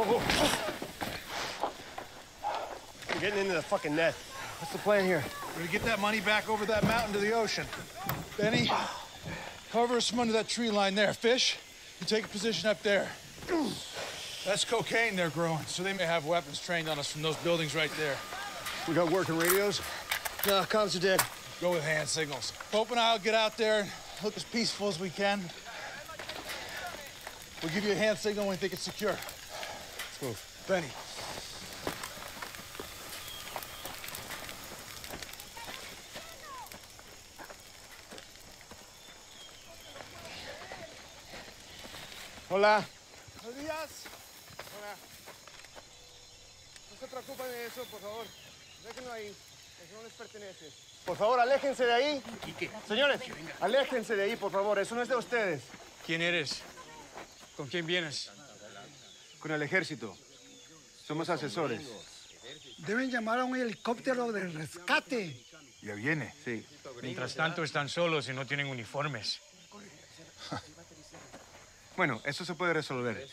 We're getting into the fucking net. What's the plan here? We're gonna get that money back over that mountain to the ocean. Benny, cover us from under that tree line there. Fish, you take a position up there. That's cocaine they're growing, so they may have weapons trained on us from those buildings right there. We got working radios. No, comms are dead. Go with hand signals. Pope and I'll get out there and look as peaceful as we can. We'll give you a hand signal when we think it's secure. Move. Benny. Hola. Buenos días. No se preocupen de eso, por favor. Déjenlo ahí. Eso no les pertenece. Por favor, aléjense de ahí. Señores, aléjense de ahí, por favor. Eso no es de ustedes. ¿Quién eres? ¿Con quién vienes? Con el ejército. Somos asesores. Deben llamar a un helicóptero de rescate. Ya viene. Sí. Mientras tanto están solos y no tienen uniformes. Bueno, eso se puede resolver.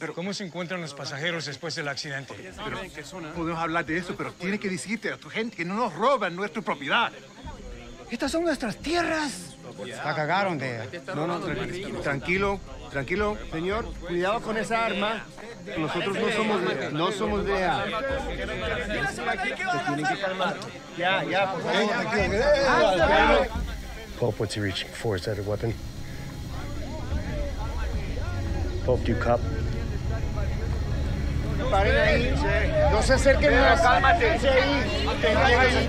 Pero ¿cómo se encuentran los pasajeros después del accidente? Podemos hablar de eso, pero tiene que decirte a tu gente que no nos roban nuestra propiedad. Estas son nuestras tierras. La cagaron de. No, no, tranquilo, tranquilo, tranquilo, señor. Cuidado con esa arma. Nosotros no somos de, no somos de. Ya, ya, por favor. Pope, what's he reaching for? Is that a weapon? Pope, do you cop? Paren ahí. No se acerquen más. Cálmate. ahí.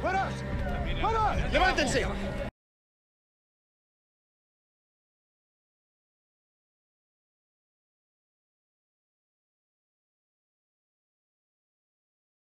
¡Fuera! ¡Fuera! ¡Levántense!